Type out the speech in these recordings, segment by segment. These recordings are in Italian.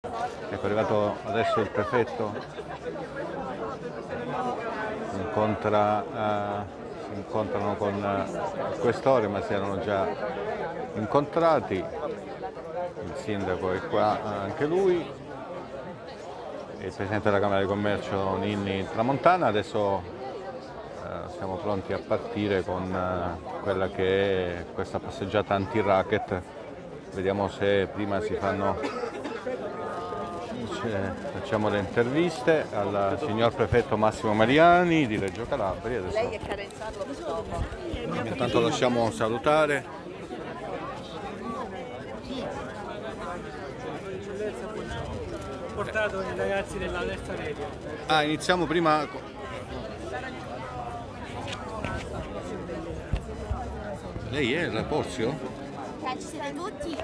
Ecco, è arrivato adesso il prefetto, incontra, eh, si incontrano con eh, il questore, ma si erano già incontrati, il sindaco è qua, anche lui, il presidente della Camera di Commercio Ninni Tramontana, adesso eh, siamo pronti a partire con eh, quella che è questa passeggiata anti-racket, vediamo se prima si fanno facciamo le interviste al signor prefetto Massimo Mariani di Reggio Calabria. Adesso... Lei è carezzarlo per dopo. Intanto lasciamo salutare. portato i ragazzi della terza media. Ah, iniziamo prima. Lei è il Porzio? Cioè, ci siete tutti.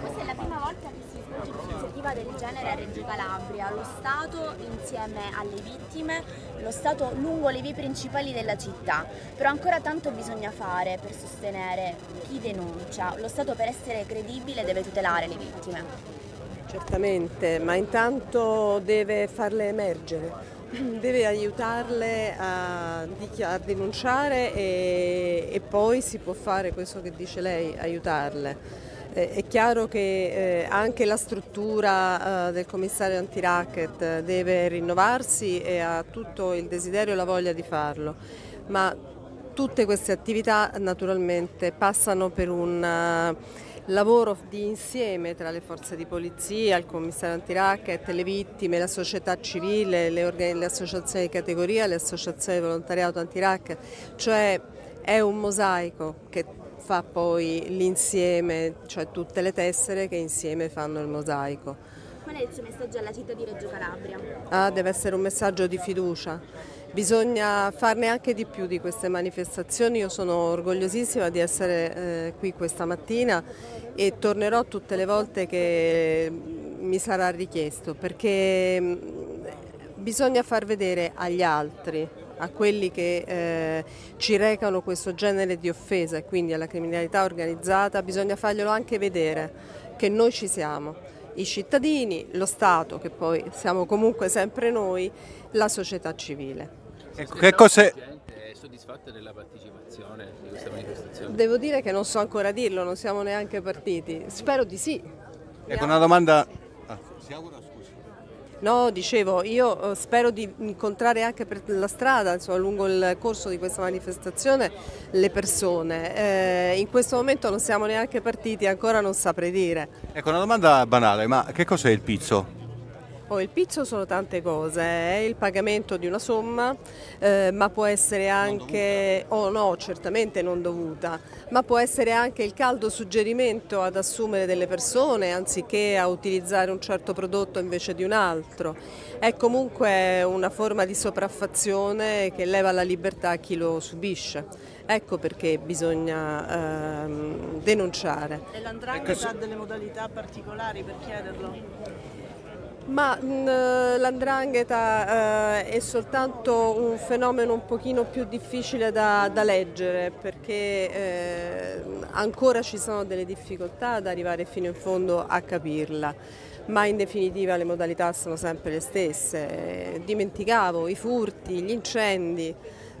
Questa è la prima volta che si un'iniziativa del genere a Reggio Calabria. Lo Stato insieme alle vittime, lo Stato lungo le vie principali della città. Però ancora tanto bisogna fare per sostenere chi denuncia. Lo Stato per essere credibile deve tutelare le vittime. Certamente, ma intanto deve farle emergere, deve aiutarle a, a denunciare e, e, poi si può fare questo che dice lei, aiutarle. Eh, è chiaro che eh, anche la struttura eh, del commissario anti-racket deve rinnovarsi e ha tutto il desiderio e la voglia di farlo, ma tutte queste attività naturalmente passano per un lavoro di insieme tra le forze di polizia, il commissario antiracket, le vittime, la società civile, le, le associazioni di categoria, le associazioni di volontariato antiracket, cioè è un mosaico che fa poi l'insieme, cioè tutte le tessere che insieme fanno il mosaico. Qual è il suo messaggio alla città di Reggio Calabria? Ah, deve essere un messaggio di fiducia. Bisogna farne anche di più di queste manifestazioni, io sono orgogliosissima di essere eh, qui questa mattina e tornerò tutte le volte che mi sarà richiesto perché mm, bisogna far vedere agli altri, a quelli che eh, ci recano questo genere di offesa e quindi alla criminalità organizzata, bisogna farglielo anche vedere che noi ci siamo, i cittadini, lo Stato, che poi siamo comunque sempre noi, la società civile. Ecco, che cos'è? È soddisfatta della partecipazione di questa manifestazione? Devo dire che non so ancora dirlo, non siamo neanche partiti. Spero di sì. Ecco una domanda. Ah, si augura. No, dicevo, io eh, spero di incontrare anche per la strada, insomma, lungo il corso di questa manifestazione, le persone. Eh, in questo momento non siamo neanche partiti, ancora non saprei dire. Ecco una domanda banale, ma che cos'è il pizzo? Oh, il pizzo sono tante cose, è il pagamento di una somma, eh, ma può essere anche, oh no, certamente non dovuta, ma può essere anche il caldo suggerimento ad assumere delle persone anziché a utilizzare un certo prodotto invece di un altro. È comunque una forma di sopraffazione che leva la libertà a chi lo subisce. Ecco perché bisogna ehm, denunciare. E l'andrangheta ha delle modalità particolari per chiederlo? Ma l'andrangheta eh, è soltanto un fenomeno un pochino più difficile da, da leggere perché eh, ancora ci sono delle difficoltà ad arrivare fino in fondo a capirla, ma in definitiva le modalità sono sempre le stesse. Dimenticavo i furti, gli incendi,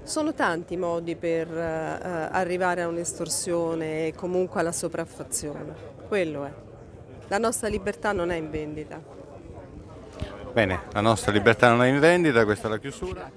sono tanti modi per eh, arrivare a un'estorsione e comunque alla sopraffazione, quello è. La nostra libertà non è in vendita. Bene, la nostra libertà non è in vendita, questa è la chiusura.